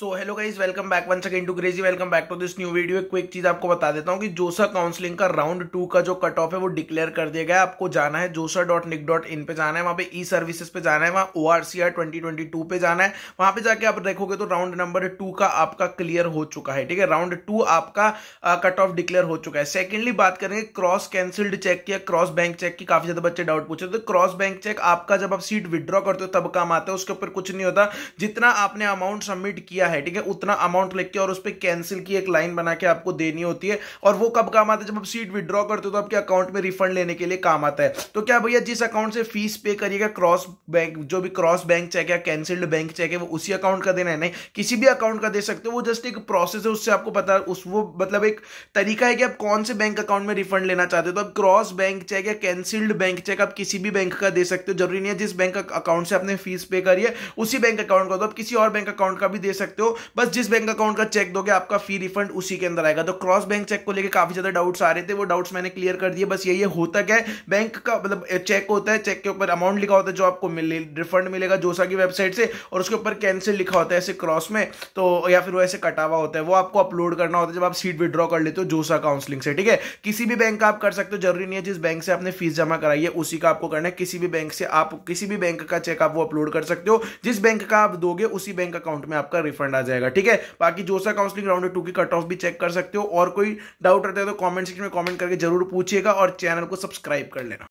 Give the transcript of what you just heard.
So hello guys welcome back one again to crazy welcome back to this new video एक quick चीज़ आपको बता देता हूँ कि जोसा काउंसलिंग का राउंड टू का जो कट ऑफ़ है, वो डिक्लेयर कर दिया गया आपको जाना है जोसा डॉट निक डॉट इन पे जाना है, वहाँ पे ई सर्विसेज़ पे जाना है, वहाँ O R C R twenty twenty two पे जाना है। वहाँ पे जाके आप देखोगे तो राउंड नंबर टू का आपका क्लियर हो चुका है, ठीक है? राउंड टू आपका कट ऑफ़ डिक्लेयर हो चुका है। सेकेंडली बात करेंगे क्रॉस कैंसिल्ड चेक की क्रॉस बैंक चेक की। काफ़ी ज़्यादा बच्चे डाउट पूछे। तो क्रॉस बैंक चेक आपका जब आप सीट विड्रॉ करते हो, तब काम आता है, उसके ऊपर कुछ नहीं होता। जितना आपने अमाउंट सबमिट किया है, ठीक है? उतना अमाउंट लिख के और उस पर कैंसिल की एक लाइन बना के आपको देनी होती है और वो कब काम आता है? जब आप सीट विड्रॉ करते हो तो आपके अकाउंट में रिफंड लेने के लिए काम आता है। तो क्या भैया जिस अकाउंट से फ़ीस पे करिएगा क्रॉस बैंक जो भी क्रॉस बैंक चेक है कैंसिल्ड बैंक चेक है, वो उसी अकाउंट का देना है। नहीं, किसी भी अकाउंट का दे सकते हो, वो जस्ट एक प्रोसेस है, उससे आपको पता, उस वो मतलब एक तरीका है कि आप कौन से बैंक अकाउंट में रिफंड लेना चाहते हो। तो आप क्रॉस बैंक चेक या कैंसिल्ड बैंक चेक आप किसी भी बैंक का दे सकते हो, ज़रूरी नहीं है जिस बैंक अकाउंट से आपने फ़ीस पे करी है, उसी बैंक अकाउंट का तो आप किसी और बैंक अकाउंट का भी दे सकते हो। बस जिस बैंक अकाउंट का चेक दोगे, आपका फ़ी रिफंड उसी के अंदर आएगा। तो क्रॉस बैंक चेक को लेकर काफ़ी ज़्यादा डाउट्स आ रहे थे। वो डाउट्स मैंने क्लियर कर दिए। बस यही होता क्या है बैंक का मतलब चेक होता है चेक के ऊपर अमाउंट लिखा होता है जो आपको मिले रिफंड मिलेगा जोसा की वेबसाइट से, और उसके ऊपर कैंसिल लिखा होता है ऐसे क्रॉस में। तो या फिर वो ऐसे कटा हुआ होता है, वो आपको अपलोड करना होता है जब आप सीट विड्रॉ कर लेते हो जोसा काउंसलिंग से, ठीक है? किसी भी बैंक का आप कर सकते हो, ज़रूरी नहीं है जिस बैंक से आपने फ़ीस जमा कराई है, उसी का आपको करना है। किसी भी बैंक से आप, किसी भी बैंक का चेक आप वो अपलोड कर सकते हो। जिस बैंक का आप दोगे, उसी बैंक अकाउंट में आपका रिफंड आ जाएगा, ठीक है? बाकी जोसा काउंसलिंग राउंड टू की कट ऑफ़ भी चेक कर सकते हो। और कोई डाउट रहता है तो कॉमेंट सेक्शन में कॉमेंट करके ज़रूर पूछिएगा और चैनल को सब्सक्राइब कर लेना।